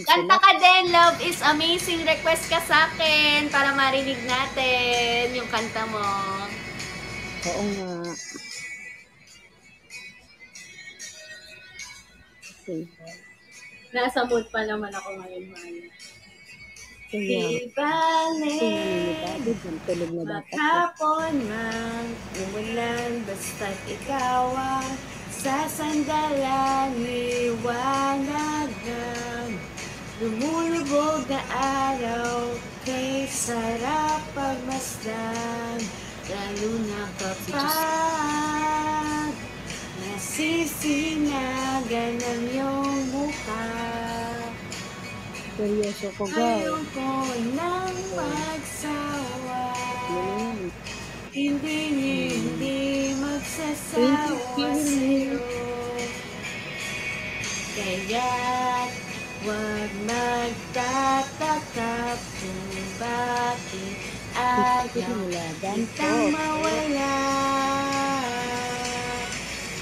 Kanta ka din, Love is Amazing. Request ka sa akin para marinig natin yung kanta mo. Oo nga. Okay. Nasa mood pa naman ako ngayon, Maya. Di bale, tingin ni tulog na dapat. maghapon man, umulan, basta't ikaw ang sasandalan, liwanag ng lumulubog na araw, kay sarap pagmasdan, lalo na kapag nasisinagan ng iyong mukha. Seryoso ko, guys. Ayoko nang magsawa. Hindi, hindi magsasawa sa'yo Kaya magtataka kung bakit ayaw kitang mawala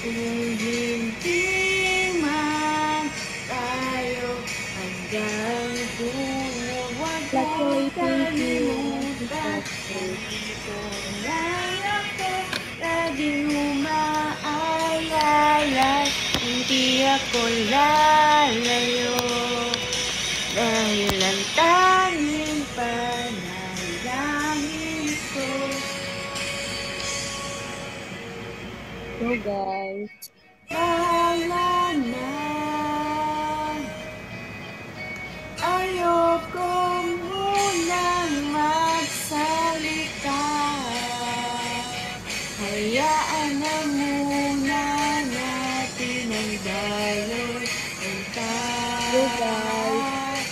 Kung hindi man tayo hanggang dulo Huwag mo kalimutan Dito lang ako laging umaalala Hindi ako lalayo guys. Wala na Ayoko munang magsalita Hayaan na muna natin ang daloy Ang So, guys.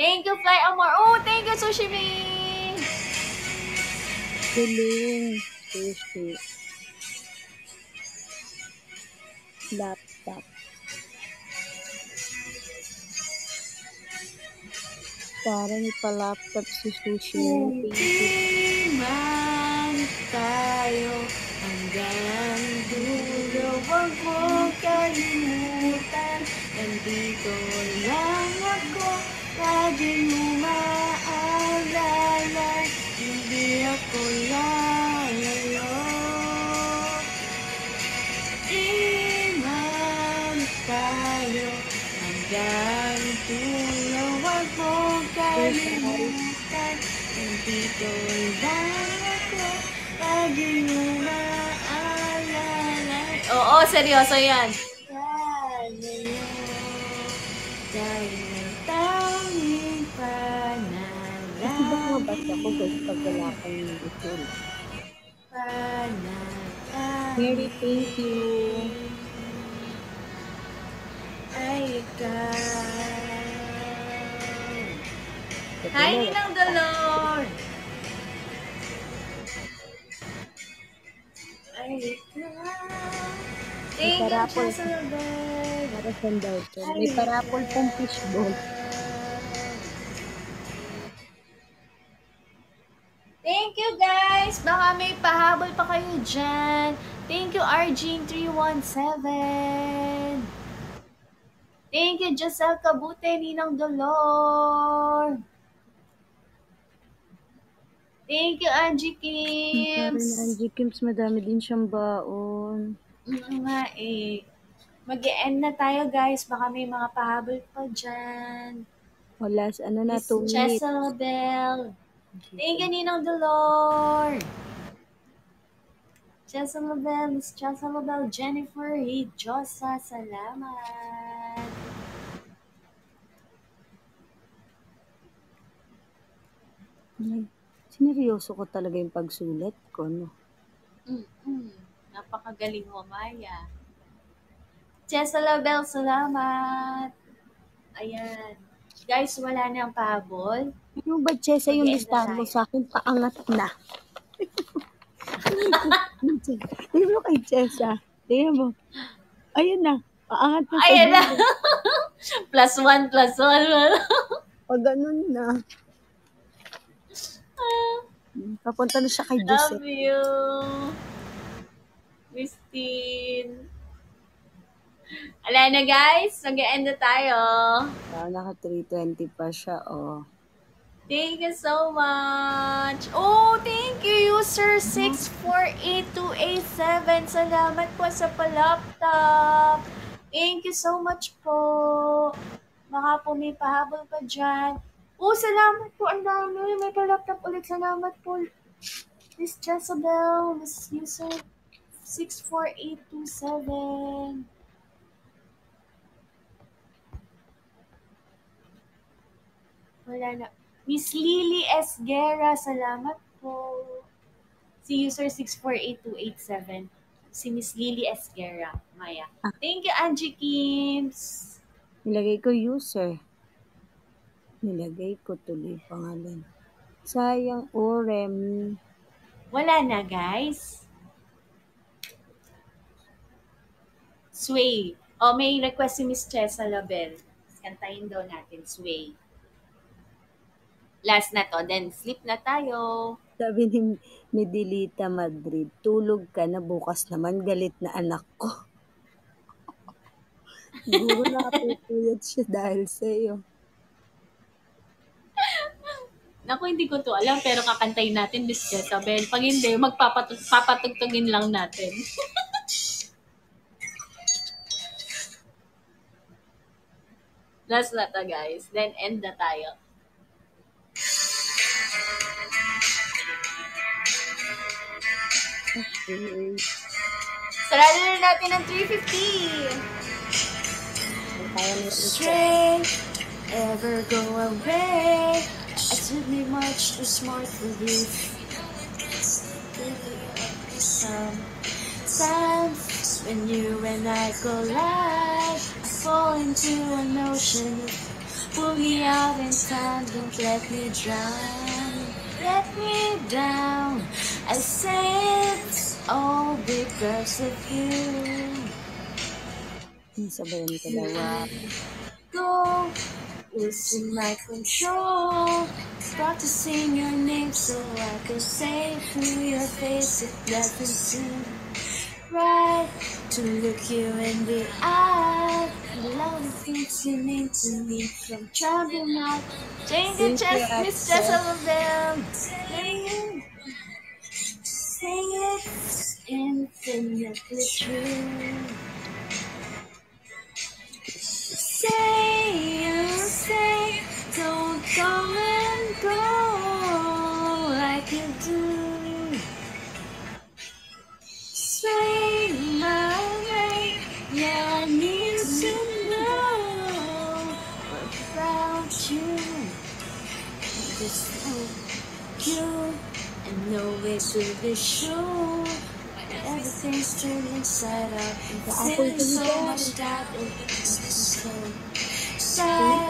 Thank you, Fly Amor. Oh, thank you, Sushimi. Galing. Sushi. Laptop. Parang ipa-laptop si Sushi. Hindi man tayo hanggang dulo Huwag mo kalimutan Nandito lang ako Laging umaalala Nandito lang ako Laging umaalala Oo, seryoso yan. Dahil ang tanging Kasi ba mabasa ko guys pag wala kang itul. Mary, thank you. ay ikaw. Hi, Ninang Dolor! Ay ikaw. Thank you, Parapol. Para saan daw to? May parapol pong fishball. Thank you guys! Baka may pahabol pa kayo dyan. Thank you, Argene317. Thank you, Giselle Cabute, Ninang Dolor. Thank you, Angie Kims. Angie Kims, madami din siyang baon. Oo nga eh. mag end na tayo guys. Baka may mga pahabol pa dyan. Wala, ano na, Miss two minutes. Chesalabel. Thank you, Ninang Dolor. Chesalabel, Miss Chesalabel, Jennifer Hijosa, salamat. Ay, Sineryoso ko talaga yung pagsulat ko, no? Mm-mm. Napakagaling mo, Maya. Chesalabel, salamat. Ayan. Guys, wala na ang pahabol. Ano ba, Chesa, yung listahan mo sa akin, paangat na. Tingnan mo kay Chesa. Tingnan mo. Ayun na. Paangat na. Ayan na. plus one, plus one. Pag ganun na. Papunta na siya kay Jose. Love you. Miss Wala na guys, mag-end na tayo. Ah, naka 320 pa siya, oh. Thank you so much. Oh, thank you, user 648287. Salamat po sa palaptop. Thank you so much po. Baka po may pahabol pa dyan. Oh, salamat po. Ang dami. May palaptop ulit. Salamat po. Miss Jezebel. Miss user 64827. Wala na. Miss Lily Esguera, salamat po. Si user 648287. Si Miss Lily Esguera, Maya. Thank you, Angie Kims. Nilagay ko user. Nilagay ko tuloy pangalan. Sayang, Orem. Wala na, guys. Sway. Oh, may request si Miss Chesa Label. Kantahin daw natin, Sway. Last na to, then sleep na tayo. Sabi ni Medelita Madrid, tulog ka na bukas naman, galit na anak ko. Siguro nakapupuyat siya dahil sa'yo. Naku, hindi ko to alam, pero kakantayin natin, Miss Jezabel. Pag hindi, magpapatugtugin lang natin. Last na to, guys. Then, end na tayo. Okay. Sarado na natin ang 350. Kaya mo ito. Stray, ever go away. I took me much too smart for this. Sometimes when you and I collide, I fall into an ocean. Pull me out in time, don't let me drown. Let me down. I say it's all because of you. Sabayan ka daw. go, losing my control. Practicing your name so I can say through your face it doesn't seem right to look you in the eye. Love the things you mean to me from jumping out. Change the chest. Jessel of them. Say it's infinitely true. Say you say, don't come and go like you do. Sway my way, yeah, I need to know about you. Just know you and no way to be sure. Everything's turned inside out. And feeling so much doubt. Sad.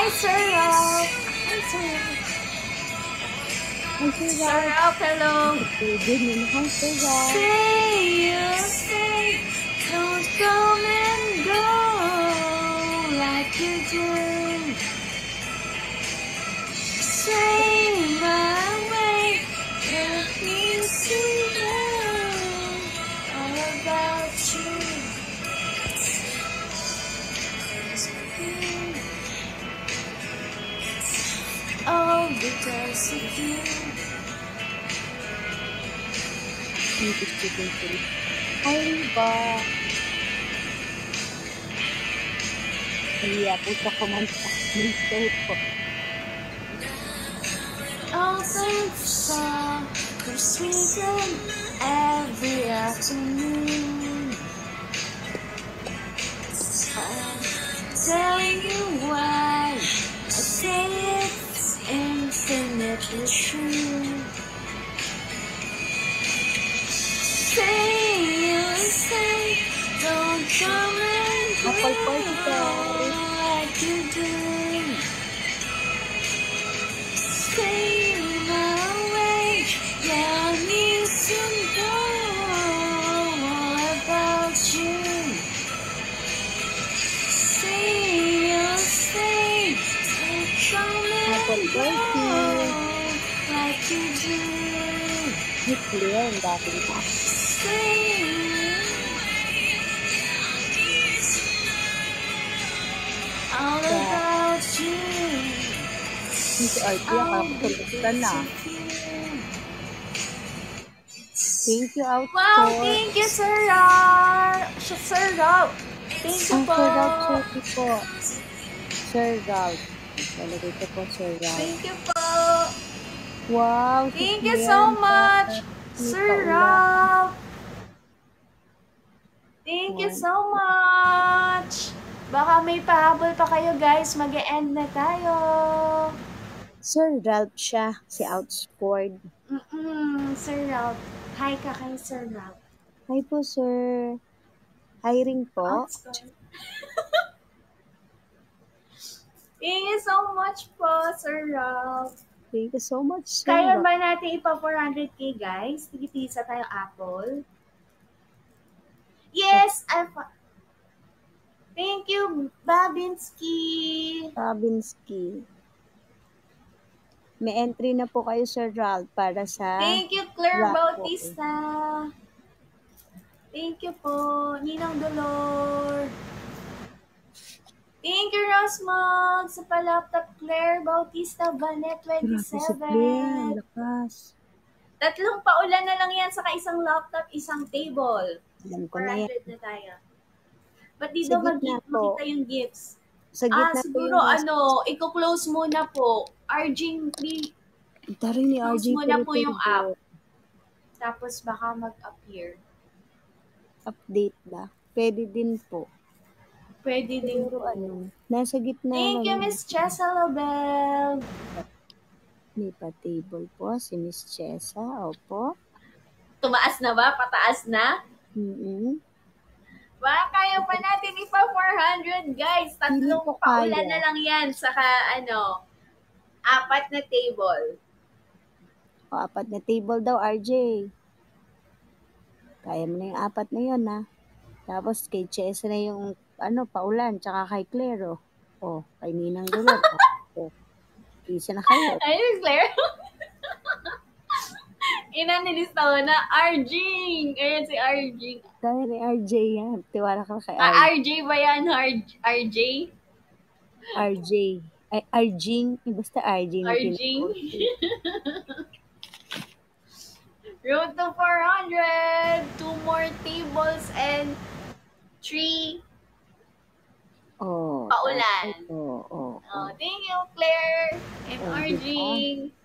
Hi, Sarah. Hi, Sarah. Ang sira. Sarah, hello. Pwede mo na kang sira. Say you say, don't come and go like you do. Say English chicken. Ay, ba? Kaya po sa kumanta. Dito po. All thanks are sweeten every afternoon. I'm telling you why I say definitely true. Claire, ang dating you. Si RT, nakakapagpagpag na. Thank you, Wow, outdoor. thank you, Sir Rob. Sir Rob. Thank you po. Sir Rout, Sir po. Sir Rout. Talagay ko po, Sir Rout. Thank you po. Wow, Thank you so much. Sir. Rob. Thank you so much. Baka may pahabol pa kayo, guys. Mag-e-end na tayo. Sir Ralph siya, si Outscored. Mm-mm, Sir Rob. Hi ka kay Sir Rob. Hi po, sir. Hiring po. Outscored. Thank you so much po, Sir Rob. Thank you so much, sir. Kaya ba natin ipa 400k guys? Tigitisa tayo Apple. Yes! I Thank you, Babinski. Babinski. May entry na po kayo, Sir Ralph, para sa... Thank you, Claire Rock Bautista. Thank you po, Ninang Dolor. Thank you, Rosmog, sa palaptop Claire Bautista, Vanet Grabe si Claire, 27. lakas. Tatlong paulan na lang yan, saka isang laptop, isang table. Alam ko na yan. 400 na tayo. Ba't di Sa daw mag- gitna po. makita yung gifts? Sa Ah, gitna siguro po yung... ano, i-close muna po. Arjing 3, Tari ni close RJ mo na po yung app. tapos baka mag-appear. Update ba? Pwede din po. Pwede din po. ano, nasa gitna Thank you. Miss Chessa Lobel. May pa-table po si Miss Chessa. Opo. Tumaas na ba? Pataas na? mm Baka kaya pa natin ipa 400, guys. Tatlong paulan na lang yan. Saka ano, apat na table. O, apat na table daw, RJ. Kaya mo na yung apat na yun, ha? Tapos kay Chessa na yung, ano, paulan, tsaka kay Claire, oh. O, kay Ninang Dulot. O, o. Isa na kayo. Ayun, Claire. Ina nilista ko na, Arjing. Ayan si Arjing. Kaya ni RJ yan. Tiwala ka kay Ah, R- RJ ba yan? RJ? RJ. Ay, Arjing. Basta RJ Arjing? pinag- Road to 400. Two more tables and three. Oh, Paulan. Oo, oo, Oh, thank you, Claire and Oh.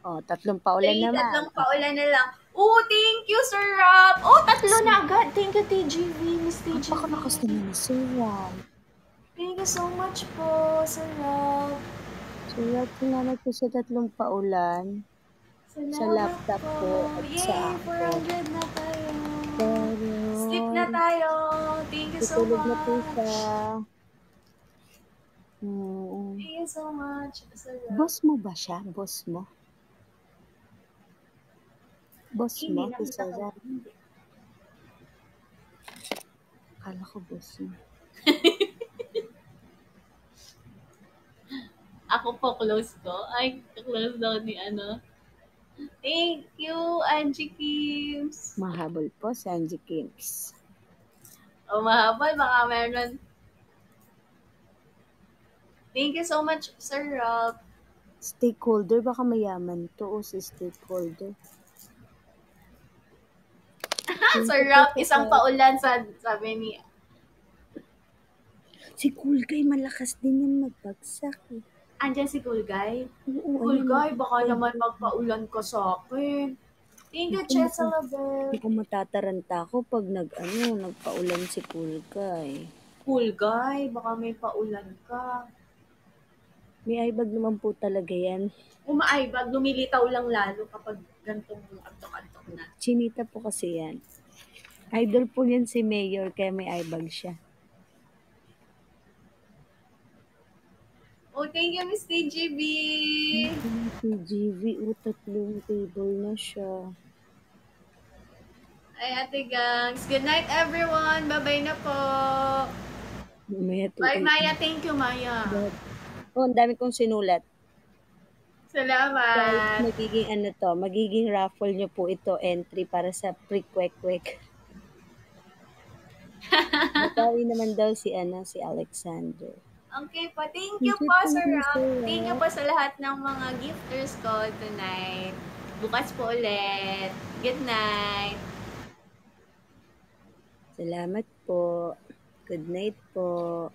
Oh, tatlong paulan Three, naman. tatlong paulan na lang. Oh, thank you, Sir Rob. Oh, tatlo na agad. Thank you, TGV, Miss TGV. Napakalakas naman ni Sir Rob. Thank you so much po, Sir Rob. Sir Rob, salamat po sa tatlong paulan. Salamat Sa laptop ko at Yay, sa ako. 400 na tayo. Pero, Sleep na tayo. Thank you so tutulog na po much. siya. Thank you so much, Rob. Boss mo ba siya? Boss mo? Boss Hindi, mo? Si nakita Sir ko. Boss mo. Ako po, close ko. Ay, close daw ni ano. Thank you, Angie Kims. Mahabol po, Sanji Kims. O mahabal, baka meron. Thank you so much, Sir Rob. Stakeholder, baka mayaman to o si stakeholder. Sir Rob, isang paulan sa sabi ni Si Cool Guy, malakas din yan magbagsak. Eh. Andyan si Cool Guy. Oo, Cool ayun, Guy, baka naman magpaulan ka sa akin. Thank you, naku. Label. Hindi ko matataranta ako pag nag, ano, nagpaulan si Cool Guy. Cool Guy, baka may paulan ka. May ibag naman po talaga yan. Umaaibag, lumilitaw lang lalo kapag gantong antok-antok na. Chinita po kasi yan. Idol po yan si Mayor, kaya may ibag siya. Oh, thank you, Miss TGB. Si GV, o tatlong table na siya. Ay, Ate Gangs. Good night, everyone. Bye-bye na po. Mamaya to. Bye, Maya. Thank you, Maya. Oh, ang dami kong sinulat. Guys, Salamat. magiging ano to, magiging raffle nyo po ito entry para sa pre-kwek-kwek. Matawi naman daw si ano, si Alexander. Okay po. Thank you po, Sir Rob. Thank you po sa lahat ng mga gifters ko tonight. Bukas po ulit. Good night. Salamat po. Good night po.